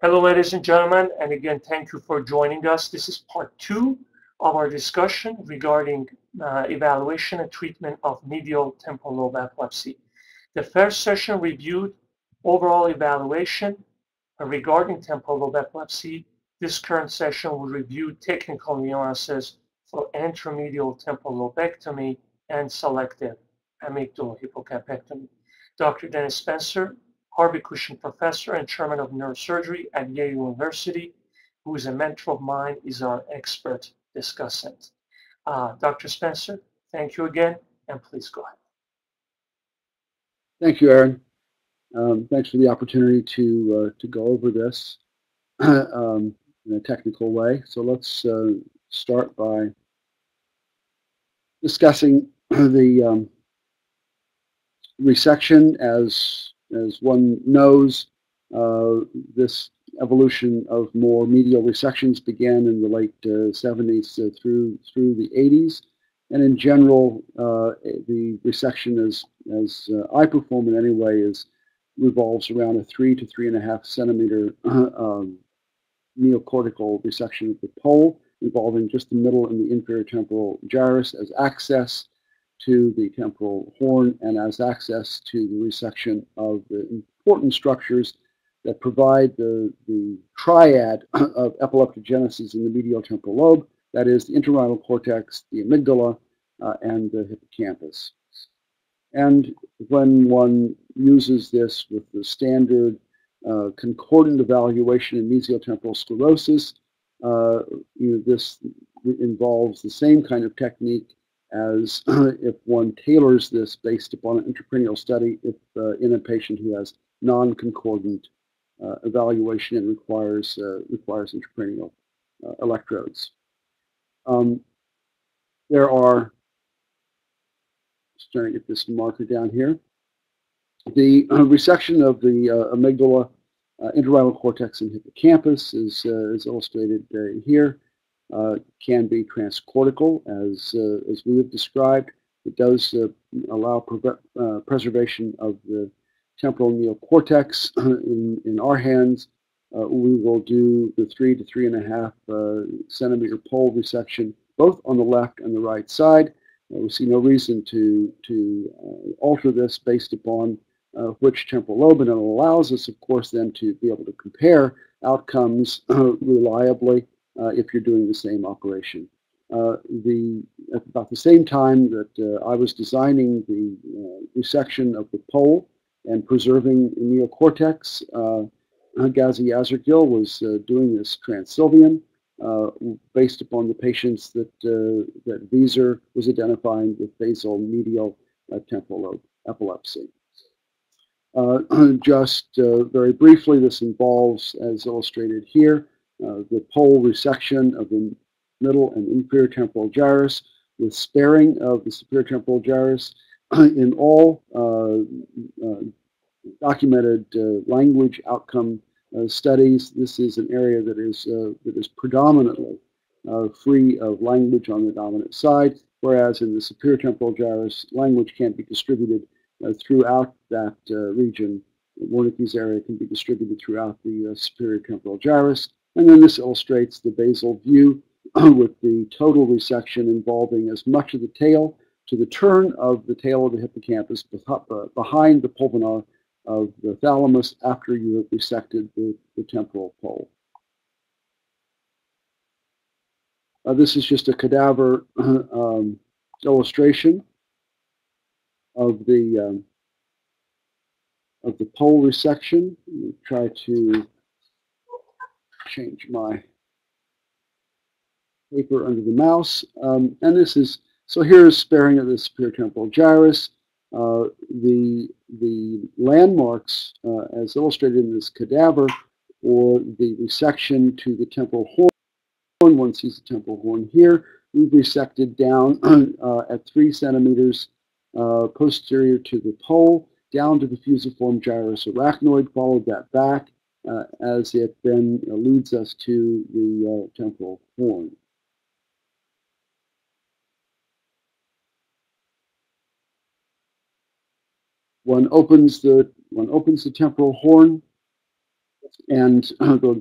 Hello, ladies and gentlemen, and again, thank you for joining us. This is part two of our discussion regarding uh, evaluation and treatment of medial temporal lobe epilepsy. The first session reviewed overall evaluation regarding temporal lobe epilepsy. This current session will review technical nuances for anteromedial temporal lobectomy and selective amygdalohippocampectomy. Dr. Dennis Spencer, Harvey Cushing Professor and Chairman of Neurosurgery at Yale University, who is a mentor of mine, is our expert discussant. Uh, Dr. Spencer, thank you again, and please go ahead. Thank you, Aaron. Um, thanks for the opportunity to uh, to go over this um, in a technical way. So let's uh, start by discussing the um, resection as as one knows, uh, this evolution of more medial resections began in the late uh, 70s uh, through through the 80s, and in general, uh, the resection as as uh, I perform in any way is revolves around a three to three and a half centimeter um, neocortical resection of the pole, involving just the middle and the inferior temporal gyrus as access to the temporal horn and as access to the resection of the important structures that provide the, the triad of epileptogenesis in the medial temporal lobe, that is the entorhinal cortex, the amygdala, uh, and the hippocampus. And when one uses this with the standard uh, concordant evaluation in mesiotemporal sclerosis, uh, you know, this involves the same kind of technique as if one tailors this based upon an intracranial study if uh, in a patient who has non-concordant uh, evaluation and requires uh, requires intracranial uh, electrodes. Um, there are, to get this marker down here, the uh, resection of the uh, amygdala, entorhinal cortex, and hippocampus is, is illustrated here can be transcortical, as, uh, as we have described. It does uh, allow uh, preservation of the temporal neocortex. in, in our hands, uh, we will do the three to three and a half uh, centimeter pole resection, both on the left and the right side. we see no reason to, to alter this based upon which temporal lobe, and it allows us, of course, then to be able to compare outcomes reliably uh, if you're doing the same operation. Uh, the, at about the same time that uh, I was designing the resection of the pole and preserving the neocortex, Gazi Yasargil was doing this transsylvian uh, based upon the patients that, uh, that Wieser was identifying with basal medial uh, temporal lobe epilepsy. just very briefly, this involves, as illustrated here, uh, the pole resection of the middle and inferior temporal gyrus with sparing of the superior temporal gyrus in all uh, uh, documented uh, language outcome uh, studies. This is an area that is, uh, that is predominantly free of language on the dominant side, whereas in the superior temporal gyrus, language can't be distributed throughout that region. Wernicke's area can be distributed throughout the superior temporal gyrus. And then this illustrates the basal view with the total resection involving as much of the tail to the turn of the tail of the hippocampus uh, behind the pulvinar of the thalamus after you have resected the, the temporal pole. Uh, this is just a cadaver um, illustration of the um, of the pole resection. Try to change my paper under the mouse. Um, and this is, so here's sparing of the superior temporal gyrus. Uh, the, the landmarks, uh, as illustrated in this cadaver, or the resection to the temporal horn, one sees the temporal horn here. We've resected down uh, at three centimeters uh, posterior to the pole, down to the fusiform gyrus arachnoid, followed that back, uh, as it then leads us to the uh, temporal horn. One opens the one opens the temporal horn. And the